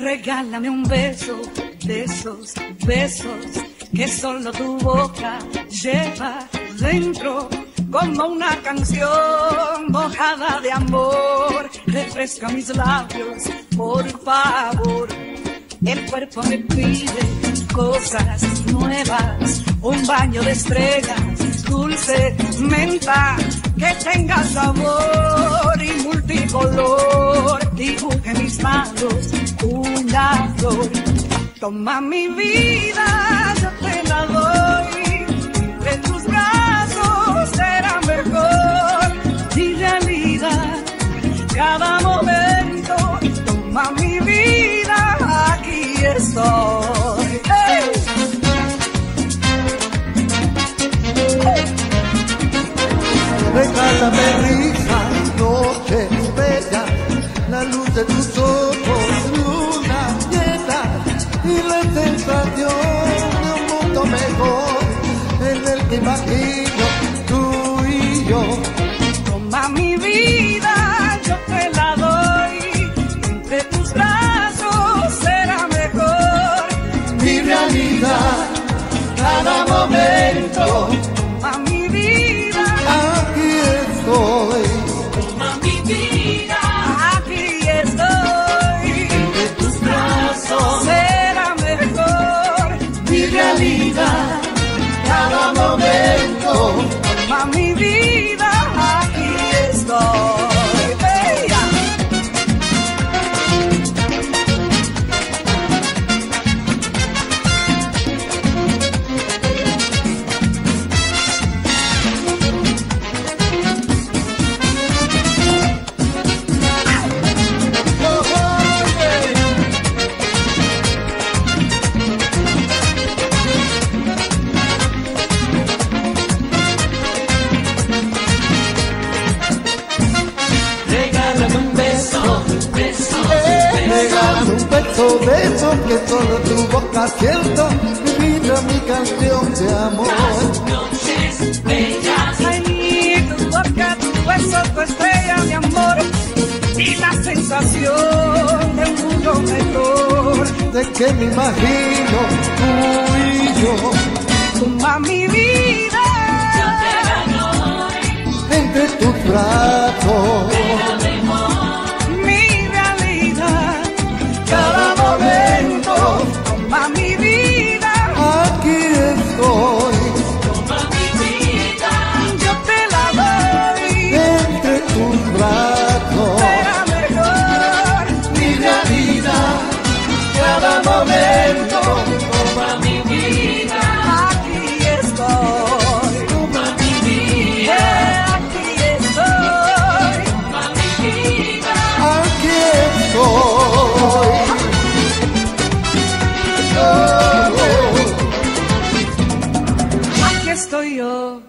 Regálame un beso de esos besos que solo tu boca lleva dentro como una canción mojada de amor. Refresca mis labios, por favor. El cuerpo me pide cosas nuevas, un baño de estrellas, dulce menta, que tenga sabor Toma mi vida, yo te la doy. Entre tus brazos será mejor mi realidad. Cada momento, toma mi vida, aquí estoy. ¡Hey! Regálame risa, noche bella, la luz de tus ojos, que imagino tú y yo. Toma mi vida, yo te la doy. Entre tus brazos será mejor Mi realidad, cada momento, beso que solo tu boca siento. Mi vida, mi canción de amor. noches bellas. Ay, tu boca, tu beso, tu estrella, mi amor. Y la sensación de un mundo mejor. De que me imagino tú y yo. Toma mi vida. Yo te doy, Entre tus brazos. 对呀